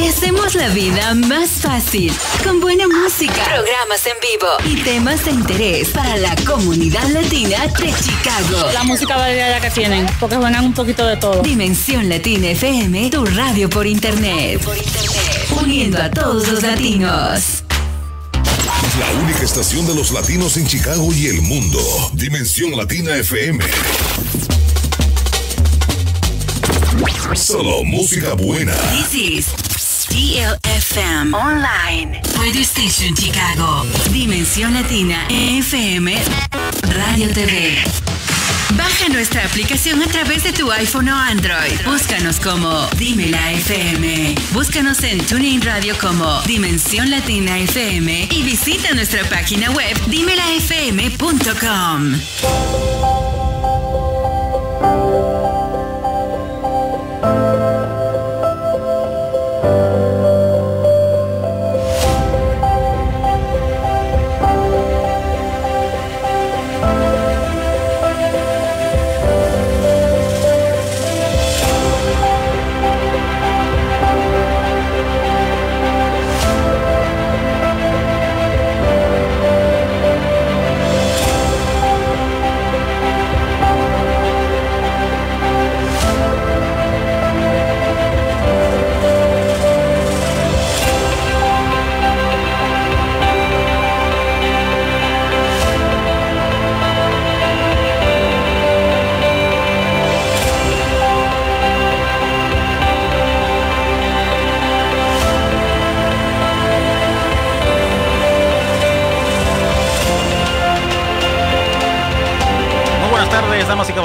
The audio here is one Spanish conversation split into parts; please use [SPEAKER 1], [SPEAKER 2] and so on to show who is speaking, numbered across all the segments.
[SPEAKER 1] Te hacemos la vida más fácil con buena música, programas en vivo y temas de interés para la comunidad latina de Chicago.
[SPEAKER 2] La música variada que tienen, porque suenan un poquito de todo.
[SPEAKER 1] Dimensión Latina FM, tu radio por internet. Por internet. Uniendo a todos los latinos.
[SPEAKER 3] La única estación de los latinos en Chicago y el mundo. Dimensión Latina FM. Solo música buena.
[SPEAKER 1] This is DLFM Online. Radio Station Chicago. Dimensión Latina FM. Radio TV. Baja nuestra aplicación a través de tu iPhone o Android. Búscanos como Dímela FM. Búscanos en TuneIn Radio como Dimensión Latina FM y visita nuestra página web dimelafm.com.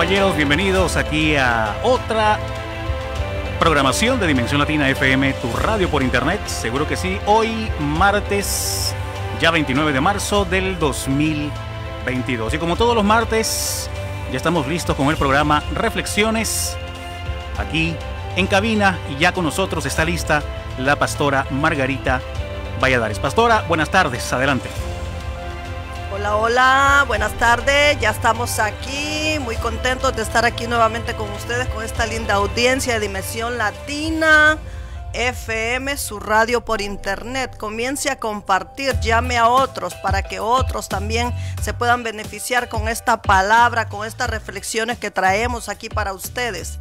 [SPEAKER 4] caballeros. Bienvenidos aquí a otra programación de Dimensión Latina FM, tu radio por internet. Seguro que sí. Hoy, martes, ya 29 de marzo del 2022. Y como todos los martes, ya estamos listos con el programa Reflexiones aquí en cabina. Y ya con nosotros está lista la pastora Margarita Valladares. Pastora, buenas tardes. Adelante.
[SPEAKER 5] Hola, hola, buenas tardes. Ya estamos aquí, muy contentos de estar aquí nuevamente con ustedes, con esta linda audiencia de Dimensión Latina. FM, su radio por internet. Comience a compartir, llame a otros para que otros también se puedan beneficiar con esta palabra, con estas reflexiones que traemos aquí para ustedes.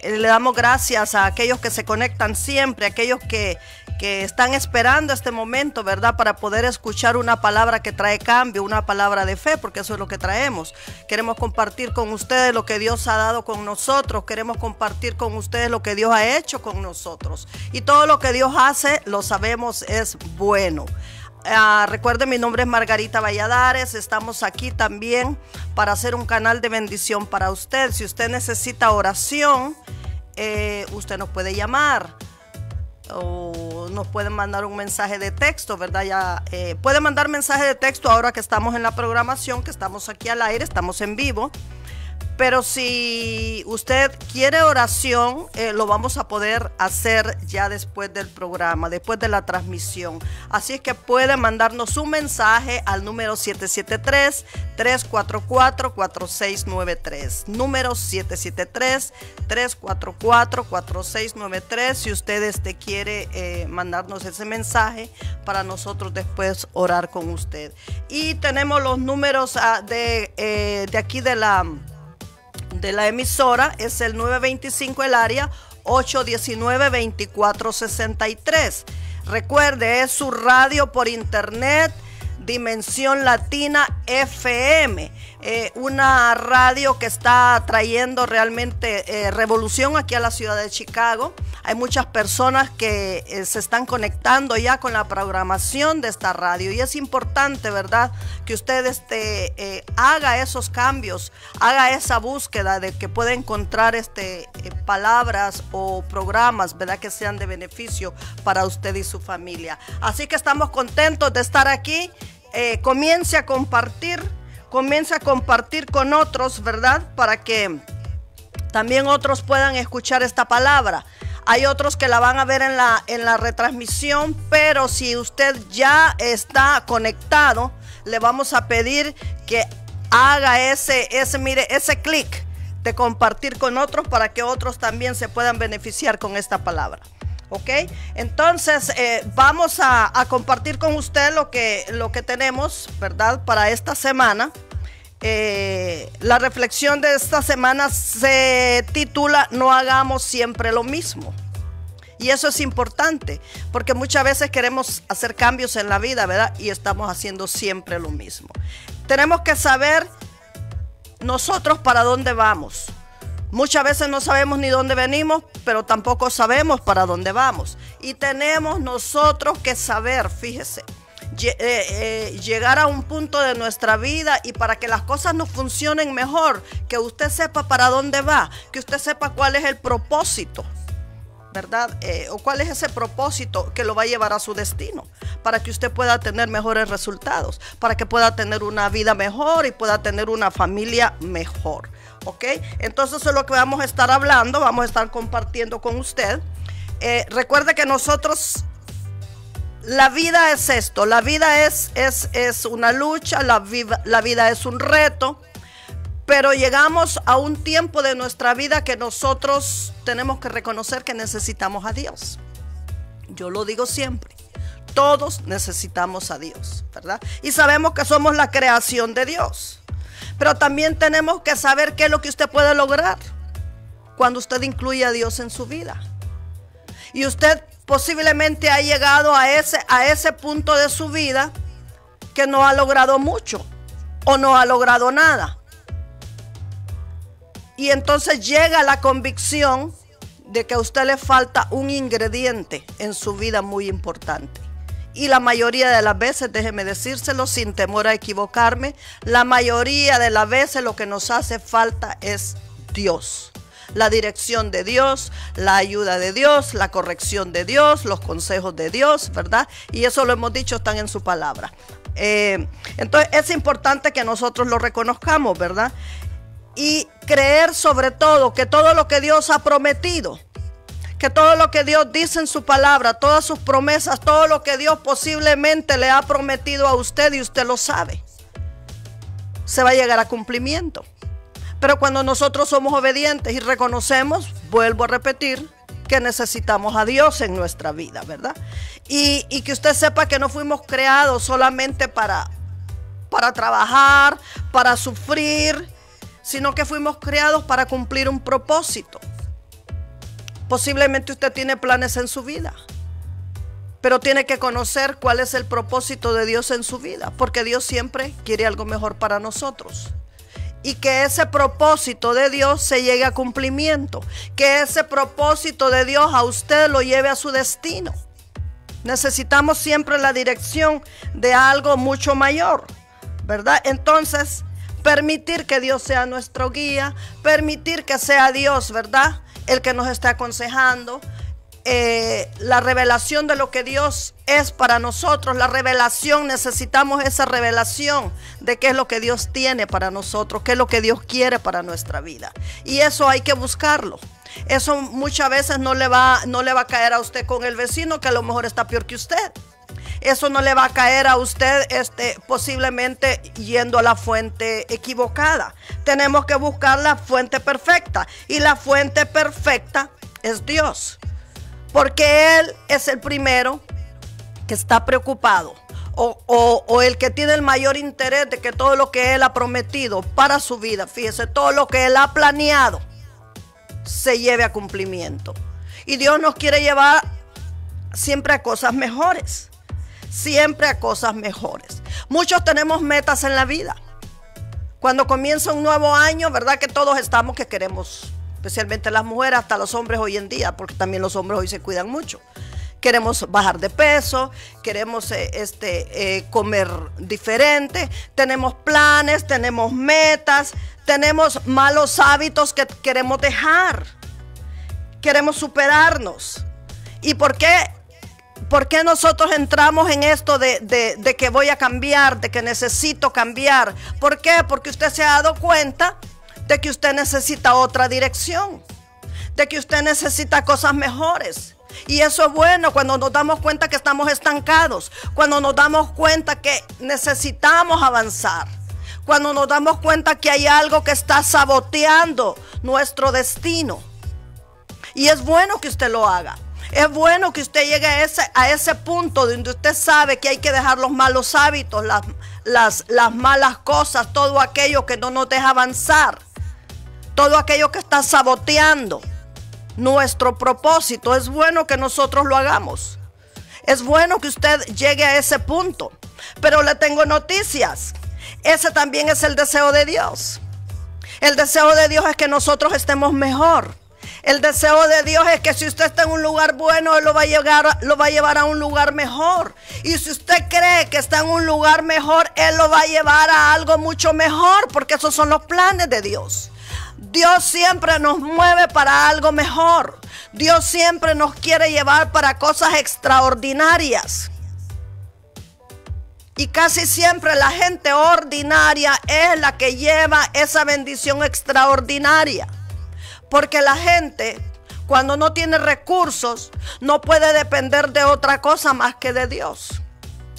[SPEAKER 5] Eh, Le damos gracias a aquellos que se conectan siempre, aquellos que, que están esperando este momento, ¿verdad? Para poder escuchar una palabra que trae cambio, una palabra de fe, porque eso es lo que traemos. Queremos compartir con ustedes lo que Dios ha dado con nosotros, queremos compartir con ustedes lo que Dios ha hecho con nosotros. Y todo lo que Dios hace, lo sabemos, es bueno. Ah, recuerden, mi nombre es Margarita Valladares. Estamos aquí también para hacer un canal de bendición para usted. Si usted necesita oración, eh, usted nos puede llamar o nos pueden mandar un mensaje de texto, ¿verdad? Ya eh, puede mandar mensaje de texto ahora que estamos en la programación, que estamos aquí al aire, estamos en vivo. Pero si usted quiere oración, eh, lo vamos a poder hacer ya después del programa, después de la transmisión. Así es que puede mandarnos un mensaje al número 773-344-4693. Número 773-344-4693. Si usted este, quiere eh, mandarnos ese mensaje para nosotros después orar con usted. Y tenemos los números ah, de, eh, de aquí de la de la emisora es el 925 el área 819-2463. Recuerde, es su radio por internet. Dimensión Latina FM, eh, una radio que está trayendo realmente eh, revolución aquí a la ciudad de Chicago. Hay muchas personas que eh, se están conectando ya con la programación de esta radio y es importante, ¿verdad? Que usted este, haga esos cambios, haga esa búsqueda de que pueda encontrar este, palabras o programas, ¿verdad? Que sean de beneficio para usted y su familia. Así que estamos contentos de estar aquí. Eh, comience a compartir, comience a compartir con otros, ¿verdad? Para que también otros puedan escuchar esta palabra. Hay otros que la van a ver en la, en la retransmisión, pero si usted ya está conectado, le vamos a pedir que haga ese, ese, mire, ese clic de compartir con otros para que otros también se puedan beneficiar con esta palabra. ¿Ok? Entonces, eh, vamos a, compartir con usted lo que, lo que tenemos, ¿verdad? Para esta semana. Eh, la reflexión de esta semana se titula No hagamos siempre lo mismo. Y eso es importante, porque muchas veces queremos hacer cambios en la vida, ¿verdad? Y estamos haciendo siempre lo mismo. Tenemos que saber nosotros para dónde vamos. Muchas veces no sabemos ni dónde venimos, pero tampoco sabemos para dónde vamos. Y tenemos nosotros que saber, fíjese, eh, eh, llegar a un punto de nuestra vida y para que las cosas nos funcionen mejor, que usted sepa para dónde va, que usted sepa cuál es el propósito. ¿Verdad? Eh, o cuál es ese propósito que lo va a llevar a su destino, para que usted pueda tener mejores resultados, para que pueda tener una vida mejor y pueda tener una familia mejor. ¿ok? Entonces eso es lo que vamos a estar hablando, vamos a estar compartiendo con usted. Eh, recuerde que nosotros, la vida es esto, la vida es, es, es una lucha, la, la vida es un reto, pero llegamos a un tiempo de nuestra vida que nosotros tenemos que reconocer que necesitamos a Dios. Yo lo digo siempre. Todos necesitamos a Dios, ¿verdad? Y sabemos que somos la creación de Dios. Pero también tenemos que saber qué es lo que usted puede lograr cuando usted incluye a Dios en su vida. Y usted posiblemente ha llegado a ese, a ese punto de su vida que no ha logrado mucho o no ha logrado nada. Y entonces llega la convicción de que a usted le falta un ingrediente en su vida muy importante. Y la mayoría de las veces, déjeme decírselo sin temor a equivocarme, la mayoría de las veces lo que nos hace falta es Dios. La dirección de Dios, la ayuda de Dios, la corrección de Dios, los consejos de Dios, ¿verdad? Y eso lo hemos dicho, están en su palabra. Eh, entonces es importante que nosotros lo reconozcamos, ¿verdad? Y creer sobre todo que todo lo que Dios ha prometido, que todo lo que Dios dice en su palabra, todas sus promesas, todo lo que Dios posiblemente le ha prometido a usted y usted lo sabe, se va a llegar a cumplimiento. Pero cuando nosotros somos obedientes y reconocemos, vuelvo a repetir, que necesitamos a Dios en nuestra vida, ¿verdad? Y, y, que usted sepa que no fuimos creados solamente para, para trabajar, para sufrir, sino que fuimos creados para cumplir un propósito. Posiblemente usted tiene planes en su vida, pero tiene que conocer cuál es el propósito de Dios en su vida, porque Dios siempre quiere algo mejor para nosotros. Y que ese propósito de Dios se llegue a cumplimiento, que ese propósito de Dios a usted lo lleve a su destino. Necesitamos siempre la dirección de algo mucho mayor, ¿verdad? Entonces, permitir que Dios sea nuestro guía, permitir que sea Dios, ¿verdad? el que nos está aconsejando, eh, la revelación de lo que Dios es para nosotros, la revelación, necesitamos esa revelación de qué es lo que Dios tiene para nosotros, qué es lo que Dios quiere para nuestra vida. Y eso hay que buscarlo. Eso muchas veces no le va, no le va a caer a usted con el vecino que a lo mejor está peor que usted. Eso no le va a caer a usted este, posiblemente yendo a la fuente equivocada. Tenemos que buscar la fuente perfecta. Y la fuente perfecta es Dios. Porque Él es el primero que está preocupado. O, o, el que tiene el mayor interés de que todo lo que Él ha prometido para su vida, fíjese, todo lo que Él ha planeado, se lleve a cumplimiento. Y Dios nos quiere llevar siempre a cosas mejores siempre a cosas mejores. Muchos tenemos metas en la vida. Cuando comienza un nuevo año, ¿verdad que todos estamos que queremos, especialmente las mujeres, hasta los hombres hoy en día, porque también los hombres hoy se cuidan mucho? Queremos bajar de peso, queremos eh, este, eh, comer diferente, tenemos planes, tenemos metas, tenemos malos hábitos que queremos dejar, queremos superarnos. ¿Y por qué ¿Por qué nosotros entramos en esto de, que voy a cambiar, de que necesito cambiar? ¿Por qué? Porque usted se ha dado cuenta de que usted necesita otra dirección, de que usted necesita cosas mejores. Y eso es bueno cuando nos damos cuenta que estamos estancados, cuando nos damos cuenta que necesitamos avanzar, cuando nos damos cuenta que hay algo que está saboteando nuestro destino. Y es bueno que usted lo haga. Es bueno que usted llegue a ese, a ese punto donde usted sabe que hay que dejar los malos hábitos, las, las, las malas cosas, todo aquello que no nos deja avanzar, todo aquello que está saboteando nuestro propósito. Es bueno que nosotros lo hagamos. Es bueno que usted llegue a ese punto. Pero le tengo noticias. Ese también es el deseo de Dios. El deseo de Dios es que nosotros estemos mejor. El deseo de Dios es que si usted está en un lugar bueno, Él lo va, a lo va a llevar a un lugar mejor. Y si usted cree que está en un lugar mejor, Él lo va a llevar a algo mucho mejor, porque esos son los planes de Dios. Dios siempre nos mueve para algo mejor. Dios siempre nos quiere llevar para cosas extraordinarias. Y casi siempre la gente ordinaria es la que lleva esa bendición extraordinaria. Porque la gente, cuando no tiene recursos, no puede depender de otra cosa más que de Dios.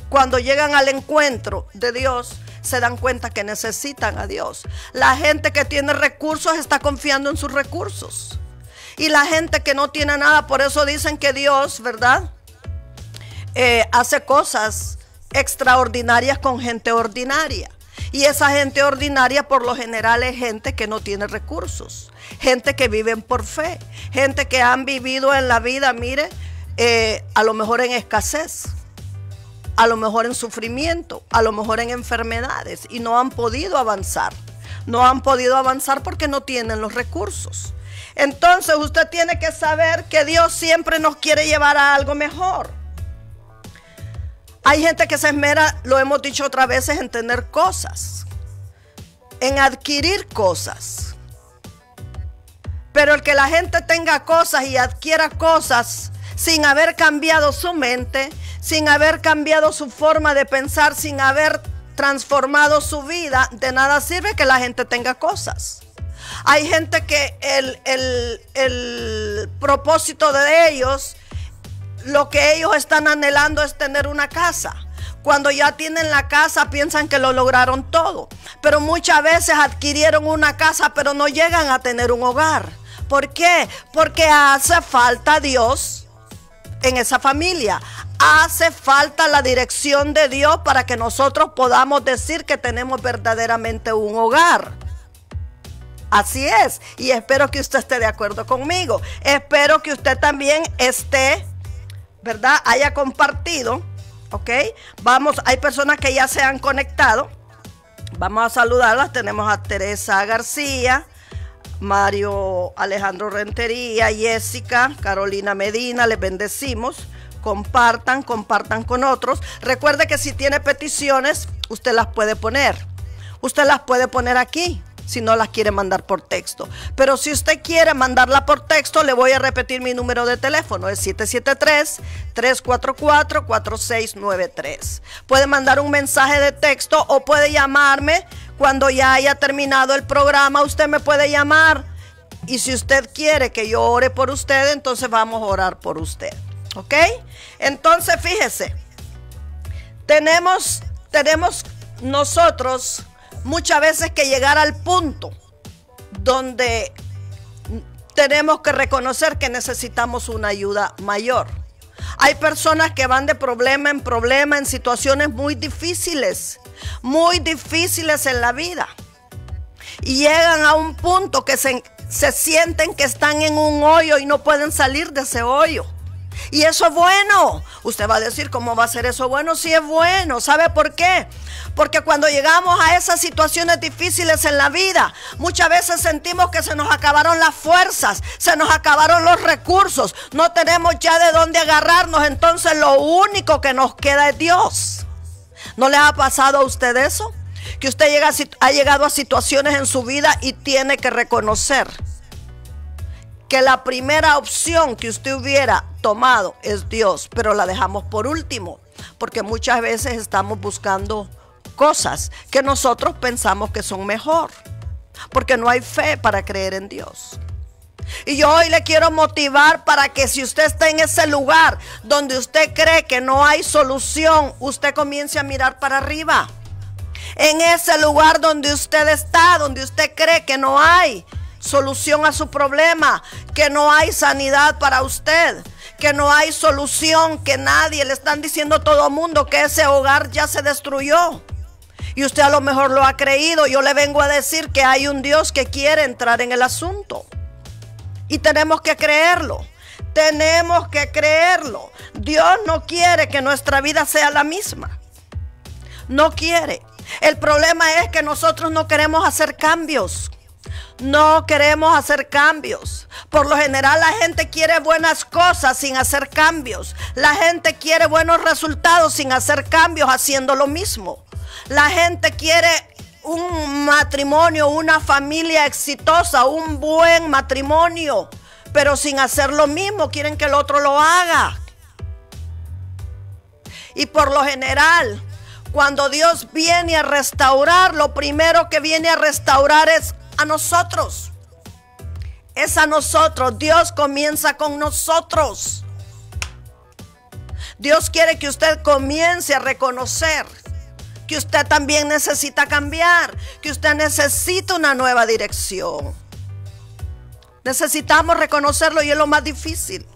[SPEAKER 5] Cuando llegan al encuentro de Dios, se dan cuenta que necesitan a Dios. La gente que tiene recursos está confiando en sus recursos. Y la gente que no tiene nada, por eso dicen que Dios, ¿verdad? Eh, hace cosas extraordinarias con gente ordinaria. Y esa gente ordinaria por lo general es gente que no tiene recursos, gente que viven por fe, gente que han vivido en la vida, mire, eh, a lo mejor en escasez, a lo mejor en sufrimiento, a lo mejor en enfermedades y no han podido avanzar. No han podido avanzar porque no tienen los recursos. Entonces usted tiene que saber que Dios siempre nos quiere llevar a algo mejor. Hay gente que se esmera, lo hemos dicho otras veces, en tener cosas, en adquirir cosas. Pero el que la gente tenga cosas y adquiera cosas sin haber cambiado su mente, sin haber cambiado su forma de pensar, sin haber transformado su vida, de nada sirve que la gente tenga cosas. Hay gente que el, el propósito de ellos lo que ellos están anhelando es tener una casa. Cuando ya tienen la casa piensan que lo lograron todo. Pero muchas veces adquirieron una casa pero no llegan a tener un hogar. ¿Por qué? Porque hace falta Dios en esa familia. Hace falta la dirección de Dios para que nosotros podamos decir que tenemos verdaderamente un hogar. Así es. Y espero que usted esté de acuerdo conmigo. Espero que usted también esté ¿verdad? Haya compartido, ¿ok? Vamos, hay personas que ya se han conectado. Vamos a saludarlas. Tenemos a Teresa García, Mario Alejandro Rentería, Jessica, Carolina Medina, les bendecimos. Compartan, compartan con otros. Recuerde que si tiene peticiones, usted las puede poner. Usted las puede poner aquí si no las quiere mandar por texto. Pero si usted quiere mandarla por texto, le voy a repetir mi número de teléfono, es 773-344-4693. Puede mandar un mensaje de texto o puede llamarme cuando ya haya terminado el programa. Usted me puede llamar. Y si usted quiere que yo ore por usted, entonces vamos a orar por usted. ¿Ok? Entonces fíjese, tenemos, tenemos nosotros muchas veces que llegar al punto donde tenemos que reconocer que necesitamos una ayuda mayor. Hay personas que van de problema en problema en situaciones muy difíciles, muy difíciles en la vida. Y llegan a un punto que se, se sienten que están en un hoyo y no pueden salir de ese hoyo. Y eso es bueno. Usted va a decir, ¿cómo va a ser eso bueno? Si es bueno. ¿Sabe por qué? Porque cuando llegamos a esas situaciones difíciles en la vida, muchas veces sentimos que se nos acabaron las fuerzas, se nos acabaron los recursos, no tenemos ya de dónde agarrarnos, entonces lo único que nos queda es Dios. ¿No le ha pasado a usted eso? Que usted llega, ha llegado a situaciones en su vida y tiene que reconocer que la primera opción que usted hubiera tomado es Dios, pero la dejamos por último, porque muchas veces estamos buscando cosas que nosotros pensamos que son mejor, porque no hay fe para creer en Dios. Y yo hoy le quiero motivar para que si usted está en ese lugar donde usted cree que no hay solución, usted comience a mirar para arriba. En ese lugar donde usted está, donde usted cree que no hay solución a su problema, que no hay sanidad para usted, que no hay solución, que nadie le están diciendo a todo mundo que ese hogar ya se destruyó. Y usted a lo mejor lo ha creído. Yo le vengo a decir que hay un Dios que quiere entrar en el asunto. Y tenemos que creerlo. Tenemos que creerlo. Dios no quiere que nuestra vida sea la misma. No quiere. El problema es que nosotros no queremos hacer cambios. No queremos hacer cambios. Por lo general la gente quiere buenas cosas sin hacer cambios. La gente quiere buenos resultados sin hacer cambios haciendo lo mismo. La gente quiere un matrimonio, una familia exitosa, un buen matrimonio, pero sin hacer lo mismo, quieren que el otro lo haga. Y por lo general, cuando Dios viene a restaurar, lo primero que viene a restaurar es a nosotros. Es a nosotros. Dios comienza con nosotros. Dios quiere que usted comience a reconocer que usted también necesita cambiar, que usted necesita una nueva dirección. Necesitamos reconocerlo y es lo más difícil.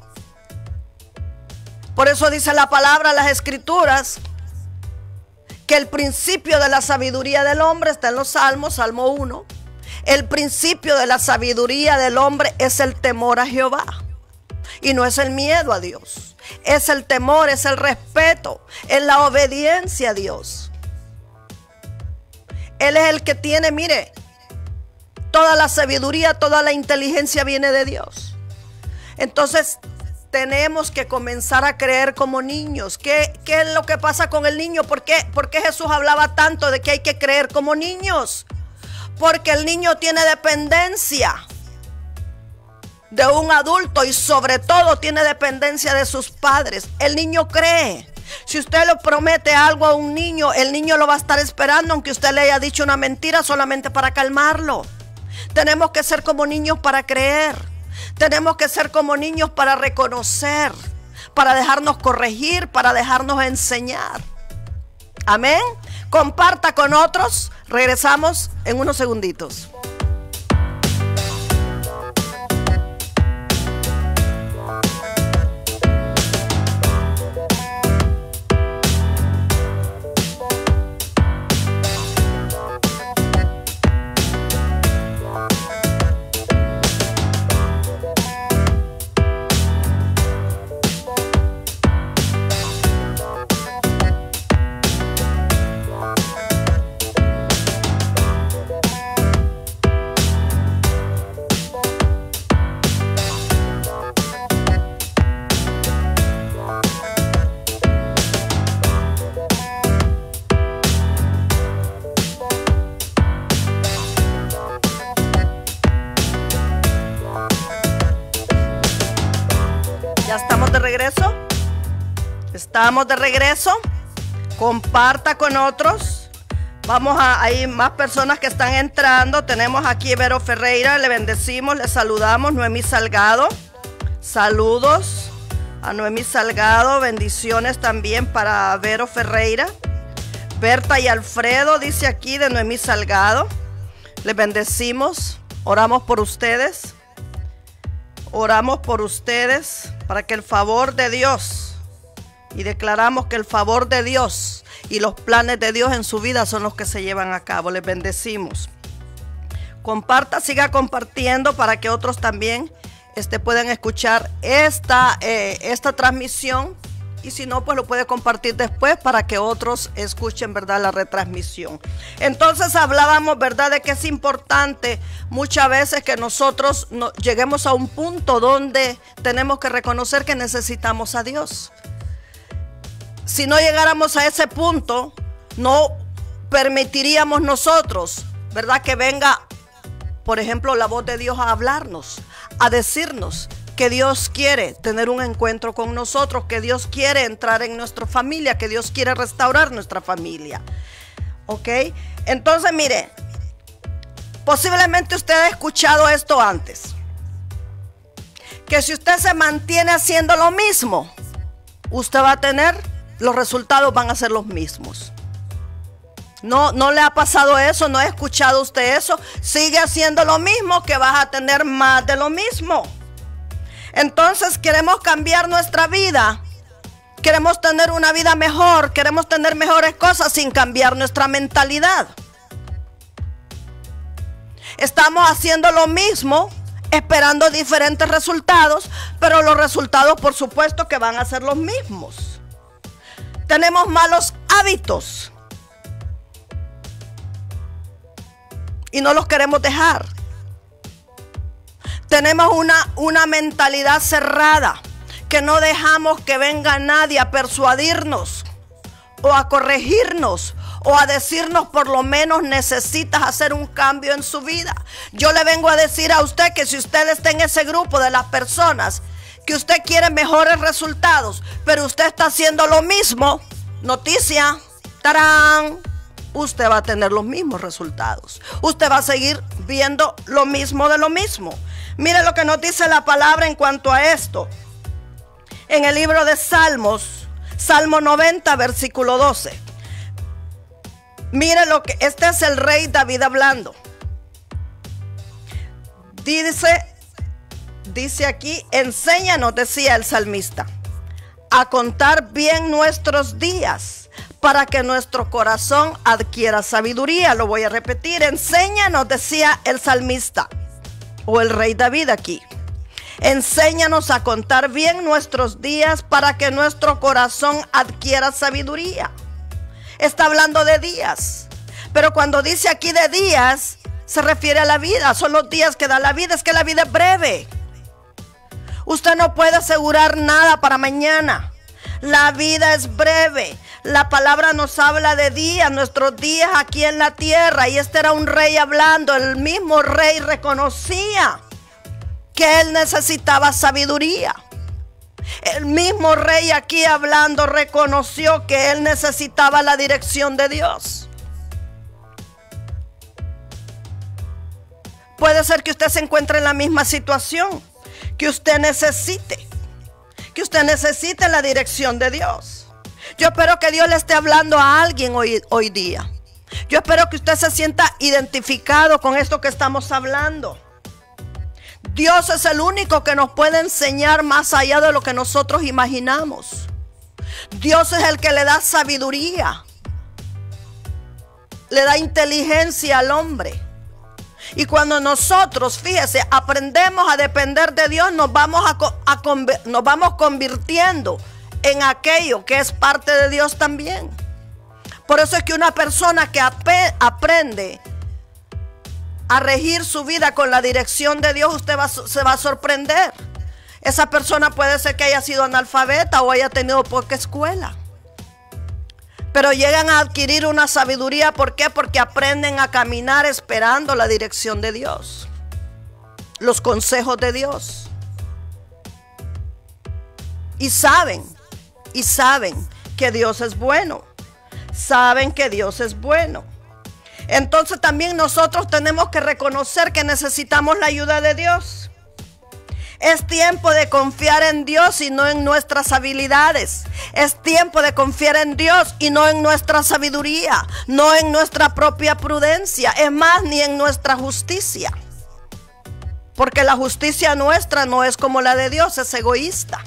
[SPEAKER 5] Por eso dice la palabra, las escrituras, que el principio de la sabiduría del hombre está en los salmos, Salmo 1 el principio de la sabiduría del hombre es el temor a Jehová. Y no es el miedo a Dios. Es el temor, es el respeto, es la obediencia a Dios. Él es el que tiene, mire, toda la sabiduría, toda la inteligencia viene de Dios. Entonces, tenemos que comenzar a creer como niños. ¿Qué, ¿Qué, es lo que pasa con el niño? ¿Por qué, ¿Por qué Jesús hablaba tanto de que hay que creer como niños? Porque el niño tiene dependencia de un adulto y sobre todo tiene dependencia de sus padres. El niño cree. Si usted le promete algo a un niño, el niño lo va a estar esperando aunque usted le haya dicho una mentira solamente para calmarlo. Tenemos que ser como niños para creer. Tenemos que ser como niños para reconocer, para dejarnos corregir, para dejarnos enseñar. Amén. Comparta con otros. Regresamos en unos segunditos. De regreso. Comparta con otros. Vamos a, hay más personas que están entrando. Tenemos aquí Vero Ferreira, le bendecimos, le saludamos. Noemí Salgado, saludos a Noemí Salgado. Bendiciones también para Vero Ferreira. Berta y Alfredo, dice aquí de Noemí Salgado. Le bendecimos, oramos por ustedes. Oramos por ustedes para que el favor de Dios y declaramos que el favor de Dios y los planes de Dios en su vida son los que se llevan a cabo. Les bendecimos. Comparta, siga compartiendo para que otros también este, puedan escuchar esta, eh, esta transmisión. Y si no, pues lo puede compartir después para que otros escuchen, ¿verdad? La retransmisión. Entonces hablábamos, ¿verdad? De que es importante muchas veces que nosotros lleguemos a un punto donde tenemos que reconocer que necesitamos a Dios si no llegáramos a ese punto, no permitiríamos nosotros, ¿verdad? Que venga, por ejemplo, la voz de Dios a hablarnos, a decirnos que Dios quiere tener un encuentro con nosotros, que Dios quiere entrar en nuestra familia, que Dios quiere restaurar nuestra familia. ¿Ok? Entonces, mire, posiblemente usted ha escuchado esto antes. Que si usted se mantiene haciendo lo mismo, usted va a tener los resultados van a ser los mismos. No, no le ha pasado eso, no ha escuchado usted eso. Sigue haciendo lo mismo que vas a tener más de lo mismo. Entonces queremos cambiar nuestra vida. Queremos tener una vida mejor, queremos tener mejores cosas sin cambiar nuestra mentalidad. Estamos haciendo lo mismo, esperando diferentes resultados, pero los resultados por supuesto que van a ser los mismos. Tenemos malos hábitos y no los queremos dejar. Tenemos una, una mentalidad cerrada que no dejamos que venga nadie a persuadirnos o a corregirnos o a decirnos por lo menos necesitas hacer un cambio en su vida. Yo le vengo a decir a usted que si usted está en ese grupo de las personas que usted quiere mejores resultados, pero usted está haciendo lo mismo, noticia, tarán, usted va a tener los mismos resultados. Usted va a seguir viendo lo mismo de lo mismo. Mire lo que nos dice la palabra en cuanto a esto. En el libro de Salmos, Salmo 90, versículo 12. Mire lo que, este es el rey David hablando. Dice, dice aquí, enséñanos, decía el salmista, a contar bien nuestros días para que nuestro corazón adquiera sabiduría. Lo voy a repetir, enséñanos, decía el salmista o el rey David aquí. Enséñanos a contar bien nuestros días para que nuestro corazón adquiera sabiduría. Está hablando de días. Pero cuando dice aquí de días, se refiere a la vida. Son los días que da la vida. Es que la vida es breve. Usted no puede asegurar nada para mañana. La vida es breve. La palabra nos habla de días, nuestros días aquí en la tierra. Y este era un rey hablando. El mismo rey reconocía que él necesitaba sabiduría. El mismo rey aquí hablando reconoció que él necesitaba la dirección de Dios. Puede ser que usted se encuentre en la misma situación, que usted necesite, que usted necesite la dirección de Dios. Yo espero que Dios le esté hablando a alguien hoy, hoy día. Yo espero que usted se sienta identificado con esto que estamos hablando. Dios es el único que nos puede enseñar más allá de lo que nosotros imaginamos. Dios es el que le da sabiduría. Le da inteligencia al hombre. Y cuando nosotros, fíjese, aprendemos a depender de Dios, nos vamos, a, nos vamos convirtiendo en aquello que es parte de Dios también. Por eso es que una persona que aprende a regir su vida con la dirección de Dios, usted se va a sorprender. Esa persona puede ser que haya sido analfabeta o haya tenido poca escuela. Pero llegan a adquirir una sabiduría. ¿Por qué? Porque aprenden a caminar esperando la dirección de Dios. Los consejos de Dios. Y saben y saben que Dios es bueno. Saben que Dios es bueno. Entonces también nosotros tenemos que reconocer que necesitamos la ayuda de Dios. Es tiempo de confiar en Dios y no en nuestras habilidades. Es tiempo de confiar en Dios y no en nuestra sabiduría, no en nuestra propia prudencia, es más, ni en nuestra justicia. Porque la justicia nuestra no es como la de Dios, es egoísta.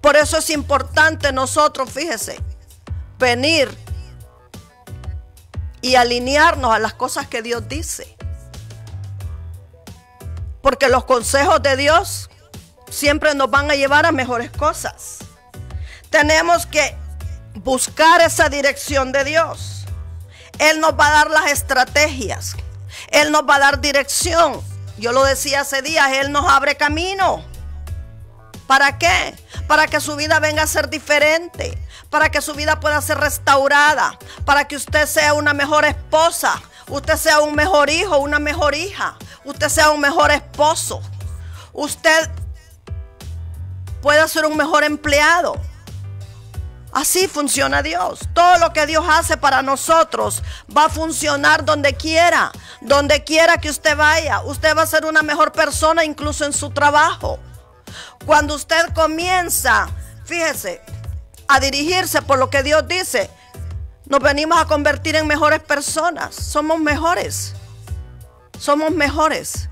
[SPEAKER 5] Por eso es importante nosotros, fíjese, venir y alinearnos a las cosas que Dios dice. Porque los consejos de Dios siempre nos van a llevar a mejores cosas. Tenemos que buscar esa dirección de Dios. Él nos va a dar las estrategias. Él nos va a dar dirección. Yo lo decía hace días, Él nos abre camino. ¿Para qué? Para que su vida venga a ser diferente, para que su vida pueda ser restaurada, para que usted sea una mejor esposa, usted sea un mejor hijo, una mejor hija, usted sea un mejor esposo, usted pueda ser un mejor empleado. Así funciona Dios. Todo lo que Dios hace para nosotros va a funcionar donde quiera. Donde quiera que usted vaya, usted va a ser una mejor persona incluso en su trabajo. Cuando usted comienza, fíjese, a dirigirse por lo que Dios dice, nos venimos a convertir en mejores personas. Somos mejores. Somos mejores.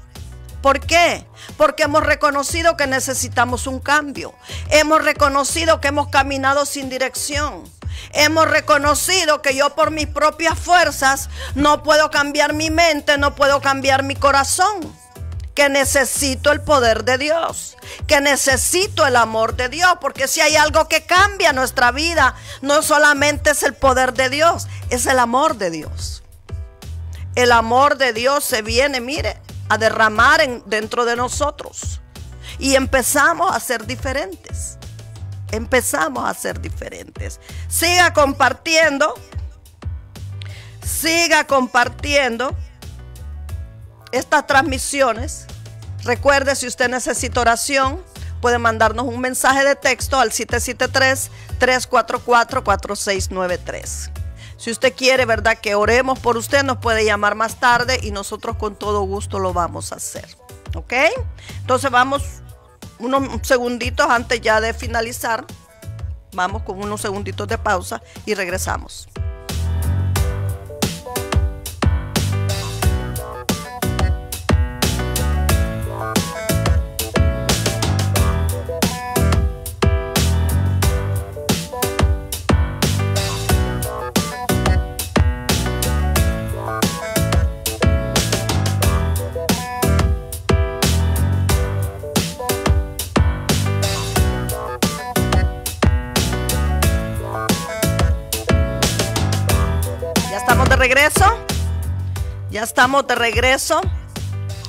[SPEAKER 5] ¿Por qué? Porque hemos reconocido que necesitamos un cambio. Hemos reconocido que hemos caminado sin dirección. Hemos reconocido que yo por mis propias fuerzas no puedo cambiar mi mente, no puedo cambiar mi corazón. Que necesito el poder de Dios, que necesito el amor de Dios, porque si hay algo que cambia nuestra vida, no solamente es el poder de Dios, es el amor de Dios. El amor de Dios se viene, mire, a derramar en, dentro de nosotros. Y empezamos a ser diferentes empezamos a ser diferentes. Siga compartiendo. Siga compartiendo estas transmisiones. Recuerde, si usted necesita oración, puede mandarnos un mensaje de texto al 773-344-4693. Si usted quiere, ¿verdad? Que oremos por usted, nos puede llamar más tarde y nosotros con todo gusto lo vamos a hacer. ¿Ok? Entonces vamos unos segunditos antes ya de finalizar. Vamos con unos segunditos de pausa y regresamos. Regreso. Ya estamos de regreso.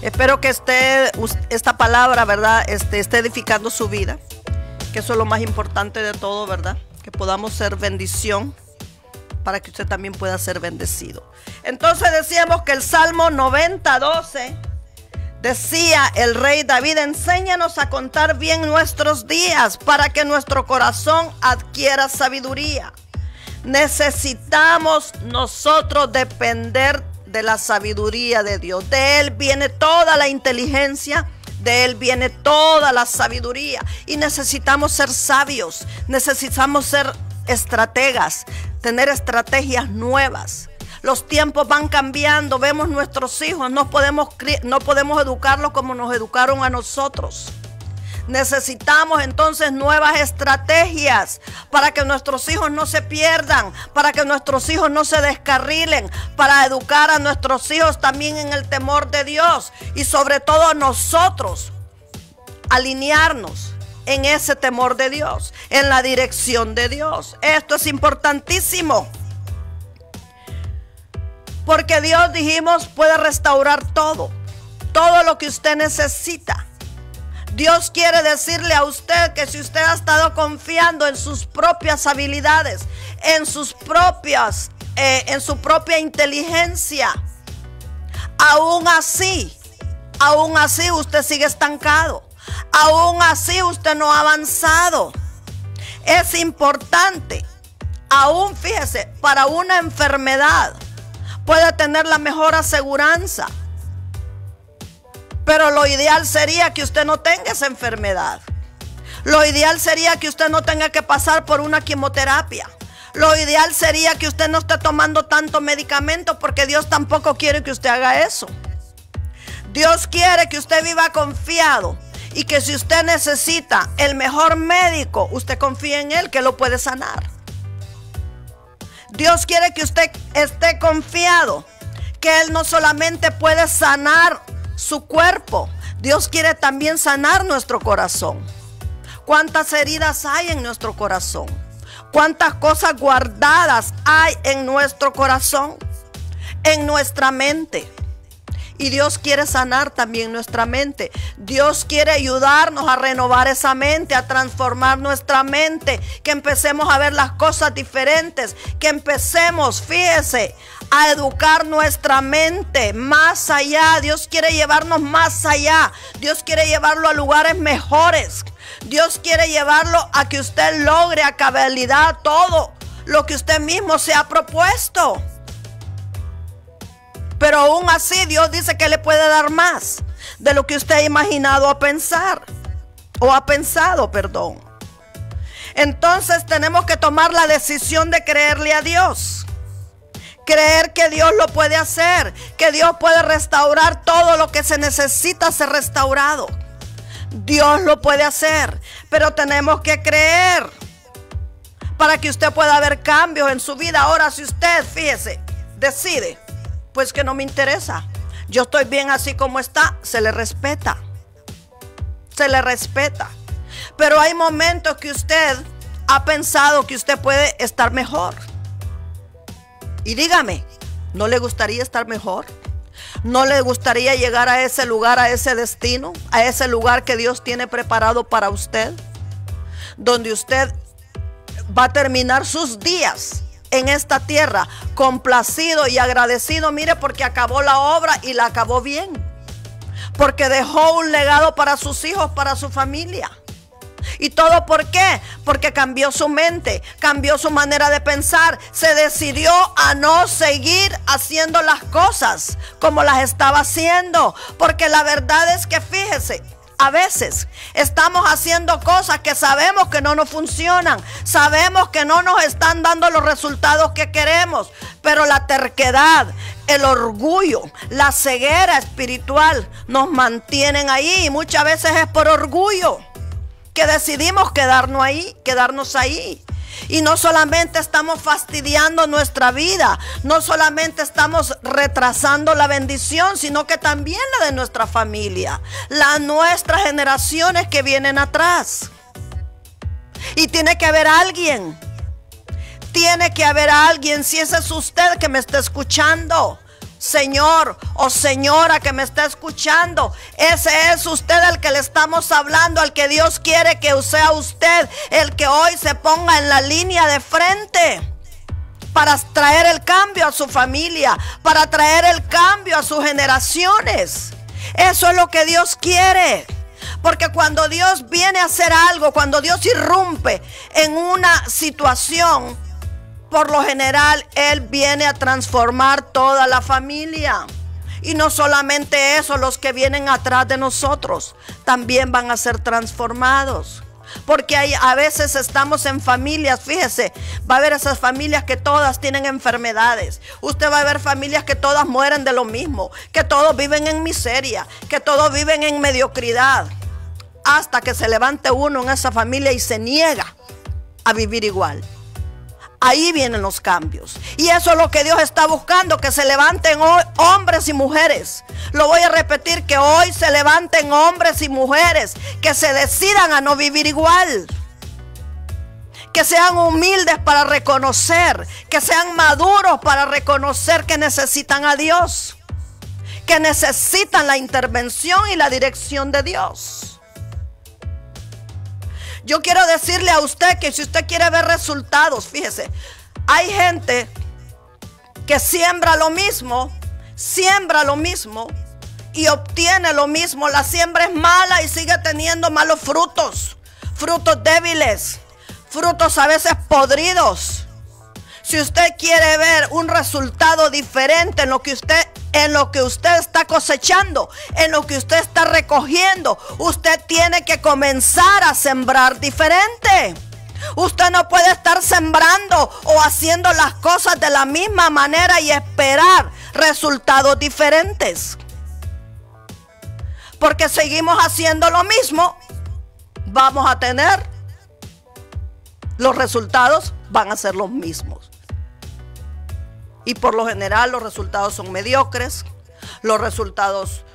[SPEAKER 5] Espero que esté esta palabra, ¿verdad? Este, esté edificando su vida. Que eso es lo más importante de todo, ¿verdad? Que podamos ser bendición para que usted también pueda ser bendecido. Entonces decíamos que el Salmo 90, 12 decía el rey David, enséñanos a contar bien nuestros días para que nuestro corazón adquiera sabiduría. Necesitamos nosotros depender de la sabiduría de Dios. De Él viene toda la inteligencia. De Él viene toda la sabiduría. Y necesitamos ser sabios. Necesitamos ser estrategas. Tener estrategias nuevas. Los tiempos van cambiando. Vemos nuestros hijos. No podemos, no podemos educarlos como nos educaron a nosotros. Necesitamos entonces nuevas estrategias para que nuestros hijos no se pierdan, para que nuestros hijos no se descarrilen, para educar a nuestros hijos también en el temor de Dios y sobre todo nosotros alinearnos en ese temor de Dios, en la dirección de Dios. Esto es importantísimo. Porque Dios, dijimos, puede restaurar todo, todo lo que usted necesita. Dios quiere decirle a usted que si usted ha estado confiando en sus propias habilidades, en sus propias, eh, en su propia inteligencia, aún así, aún así usted sigue estancado. Aún así usted no ha avanzado. Es importante, aún fíjese, para una enfermedad puede tener la mejor aseguranza pero lo ideal sería que usted no tenga esa enfermedad. Lo ideal sería que usted no tenga que pasar por una quimioterapia. Lo ideal sería que usted no esté tomando tanto medicamento porque Dios tampoco quiere que usted haga eso. Dios quiere que usted viva confiado y que si usted necesita el mejor médico, usted confíe en Él que lo puede sanar. Dios quiere que usted esté confiado que Él no solamente puede sanar su cuerpo. Dios quiere también sanar nuestro corazón. ¿Cuántas heridas hay en nuestro corazón? ¿Cuántas cosas guardadas hay en nuestro corazón? En nuestra mente. Y Dios quiere sanar también nuestra mente. Dios quiere ayudarnos a renovar esa mente, a transformar nuestra mente. Que empecemos a ver las cosas diferentes. Que empecemos, fíjese, a educar nuestra mente más allá. Dios quiere llevarnos más allá. Dios quiere llevarlo a lugares mejores. Dios quiere llevarlo a que usted logre a cabalidad todo lo que usted mismo se ha propuesto. Pero aún así Dios dice que le puede dar más de lo que usted ha imaginado o pensar. O ha pensado, perdón. Entonces tenemos que tomar la decisión de creerle a Dios Creer que Dios lo puede hacer, que Dios puede restaurar todo lo que se necesita ser restaurado. Dios lo puede hacer, pero tenemos que creer para que usted pueda ver cambios en su vida. Ahora, si usted, fíjese, decide, pues que no me interesa. Yo estoy bien así como está, se le respeta. Se le respeta. Pero hay momentos que usted ha pensado que usted puede estar mejor. Y dígame, ¿no le gustaría estar mejor? ¿No le gustaría llegar a ese lugar, a ese destino, a ese lugar que Dios tiene preparado para usted? Donde usted va a terminar sus días en esta tierra complacido y agradecido, mire, porque acabó la obra y la acabó bien. Porque dejó un legado para sus hijos, para su familia. ¿Y todo por qué? Porque cambió su mente, cambió su manera de pensar, se decidió a no seguir haciendo las cosas como las estaba haciendo. Porque la verdad es que fíjese, a veces estamos haciendo cosas que sabemos que no nos funcionan, sabemos que no nos están dando los resultados que queremos, pero la terquedad, el orgullo, la ceguera espiritual nos mantienen ahí y muchas veces es por orgullo que decidimos quedarnos ahí, quedarnos ahí. Y no solamente estamos fastidiando nuestra vida, no solamente estamos retrasando la bendición, sino que también la de nuestra familia, las nuestras generaciones que vienen atrás. Y tiene que haber alguien, tiene que haber alguien, si ese es usted que me está escuchando, Señor o señora que me está escuchando, ese es usted al que le estamos hablando, al que Dios quiere que sea usted, el que hoy se ponga en la línea de frente para traer el cambio a su familia, para traer el cambio a sus generaciones. Eso es lo que Dios quiere. Porque cuando Dios viene a hacer algo, cuando Dios irrumpe en una situación, por lo general, Él viene a transformar toda la familia. Y no solamente eso, los que vienen atrás de nosotros también van a ser transformados. Porque hay, a veces estamos en familias, fíjese, va a haber esas familias que todas tienen enfermedades. Usted va a ver familias que todas mueren de lo mismo, que todos viven en miseria, que todos viven en mediocridad. Hasta que se levante uno en esa familia y se niega a vivir igual. Ahí vienen los cambios. Y eso es lo que Dios está buscando, que se levanten hoy hombres y mujeres. Lo voy a repetir, que hoy se levanten hombres y mujeres que se decidan a no vivir igual. Que sean humildes para reconocer, que sean maduros para reconocer que necesitan a Dios. Que necesitan la intervención y la dirección de Dios. Yo quiero decirle a usted que si usted quiere ver resultados, fíjese, hay gente que siembra lo mismo, siembra lo mismo y obtiene lo mismo. La siembra es mala y sigue teniendo malos frutos, frutos débiles, frutos a veces podridos. Si usted quiere ver un resultado diferente en lo que usted en lo que usted está cosechando, en lo que usted está recogiendo, usted tiene que comenzar a sembrar diferente. Usted no puede estar sembrando o haciendo las cosas de la misma manera y esperar resultados diferentes. Porque seguimos haciendo lo mismo, vamos a tener los resultados van a ser los mismos. Y por lo general los resultados son mediocres, los resultados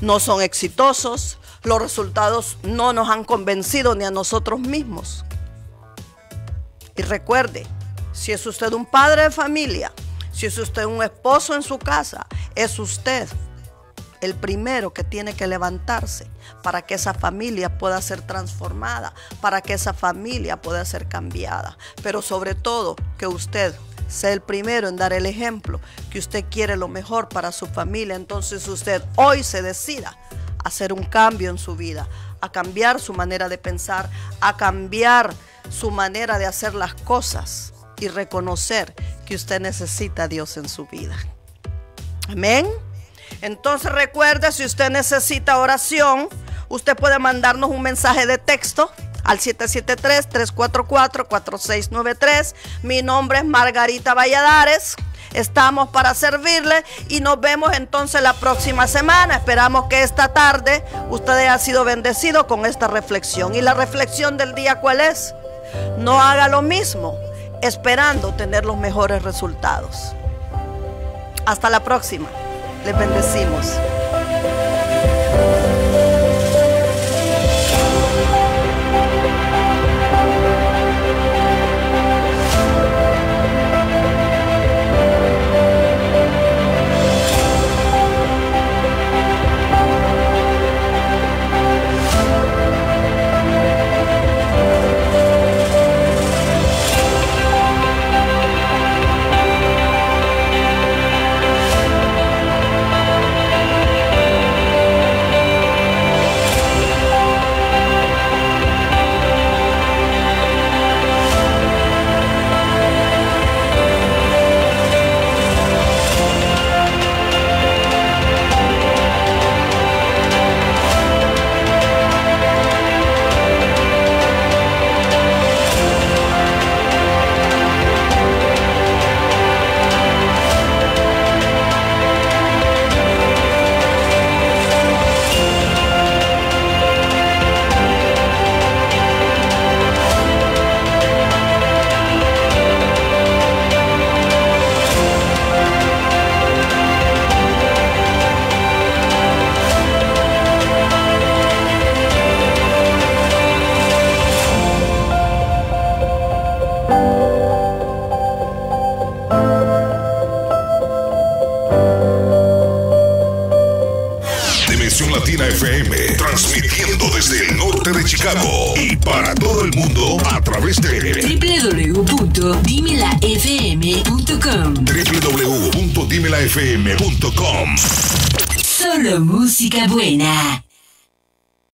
[SPEAKER 5] no son exitosos, los resultados no nos han convencido ni a nosotros mismos. Y recuerde, si es usted un padre de familia, si es usted un esposo en su casa, es usted el primero que tiene que levantarse para que esa familia pueda ser transformada, para que esa familia pueda ser cambiada. Pero sobre todo que usted sea el primero en dar el ejemplo, que usted quiere lo mejor para su familia, entonces usted hoy se decida a hacer un cambio en su vida, a cambiar su manera de pensar, a cambiar su manera de hacer las cosas y reconocer que usted necesita a Dios en su vida. Amén. Entonces recuerde, si usted necesita oración, usted puede mandarnos un mensaje de texto al 773-344-4693. Mi nombre es Margarita Valladares. Estamos para servirle y nos vemos entonces la próxima semana. Esperamos que esta tarde usted haya sido bendecido con esta reflexión. ¿Y la reflexión del día cuál es? No haga lo mismo esperando tener los mejores resultados. Hasta la próxima. Les bendecimos.